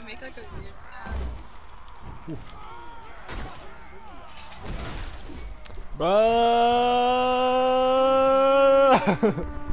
make like a weird sound. Bruh.